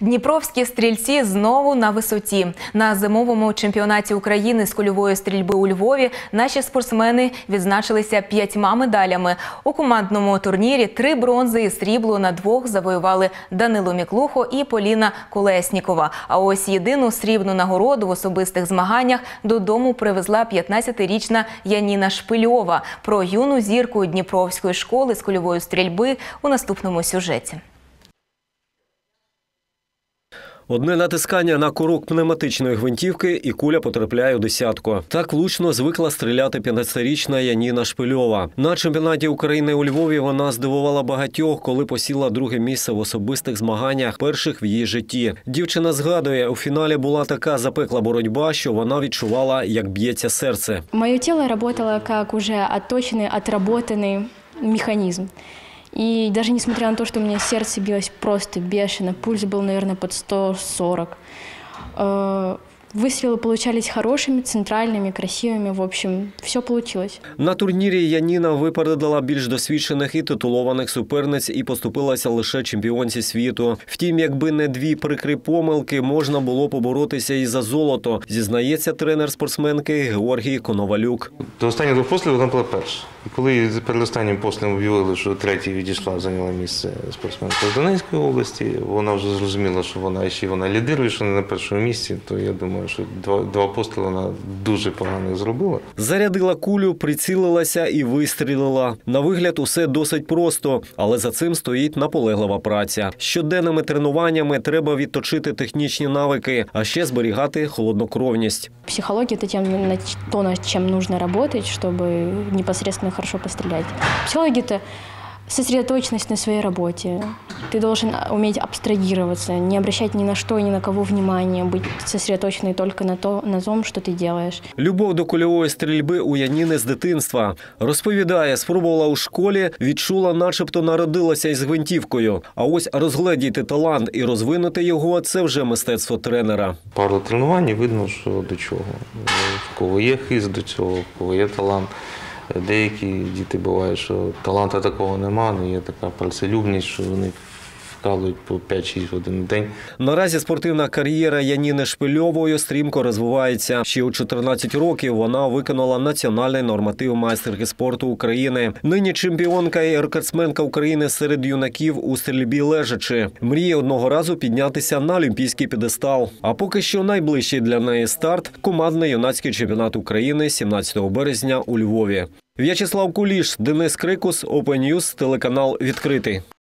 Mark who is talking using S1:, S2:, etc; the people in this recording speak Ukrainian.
S1: Дніпровські стрільці знову на висоті. На зимовому чемпіонаті України з кульової стрільби у Львові наші спортсмени відзначилися п'ятьма медалями. У командному турнірі три бронзи і срібло на двох завоювали Данило Міклухо і Поліна Колеснікова. А ось єдину срібну нагороду в особистих змаганнях додому привезла 15-річна Яніна Шпильова. Про юну зірку Дніпровської школи з кульової стрільби у наступному сюжеті.
S2: Одне натискання на курок пневматичної гвинтівки, і куля потрапляє у десятку. Так влучно звикла стріляти 15-річна Яніна Шпильова. На чемпіонаті України у Львові вона здивувала багатьох, коли посіла друге місце в особистих змаганнях, перших в її житті. Дівчина згадує, у фіналі була така запекла боротьба, що вона відчувала, як б'ється серце.
S3: Мое тело работало как уже отточенный, отработанный механизм. И даже несмотря на то, что у меня сердце билось просто бешено, пульс был, наверное, под 140, э, выстрелы получались хорошими, центральными, красивыми. В общем, все получилось.
S2: На турнірі Яніна випередила більш досвідчених і титулованих суперниць і поступилася лише чемпіонці світу. Втім, якби не дві прикри помилки, можна було поборотися і за золото, зізнається тренер спортсменки Георгій Коновалюк.
S4: До останніх двох пострілів вона була перша. І коли перед останнім пострілом об'явили, що третій відійшла, зайняла місце спортсменка з Донецької області, вона вже зрозуміла, що вона ще й вона лідирує, що не на першому місці, то я думаю, що два, два постріли вона дуже погано зробила.
S2: Зарядила кулю, прицілилася і вистрілила. На вигляд усе досить просто, але за цим стоїть наполеглива праця. Щоденними тренуваннями треба відточити технічні навики, а ще зберігати холоднокровність.
S3: Психология – это тем, на ч- то, над чем нужно работать, чтобы непосредственно хорошо пострелять. Психология – это сосредоточенность на своей работе. Ты должен уметь абстрагироваться, не обращать ни на что, ни на кого внимания, быть сосредоточенной только на, то, на том, что ты делаешь.
S2: Любов до кульової стрільби у Яніни з дитинства. Розповідає, спробувала у школі, відчула, начебто народилася із гвинтівкою. А ось розгледіти талант і розвинути його це вже мистецтво тренера.
S4: Пару тренувань і видно, що до чого. В кого є хист до цього, в кого є талант. Деякі діти бувають, що таланту такого немає, але є така пальцелюбність, що вони вкалують по 5-6 годин в день.
S2: Наразі спортивна кар'єра Яніни Шпильової стрімко розвивається. Ще у 14 років вона виконала національний норматив майстерки спорту України. Нині чемпіонка і рекордсменка України серед юнаків у стрільбі лежачи. Мріє одного разу піднятися на олімпійський підестал. А поки що найближчий для неї старт командний юнацький чемпіонат України 17 березня у Львові. В'ячеслав Куліш, Денис Крикус, Open News, телеканал відкритий.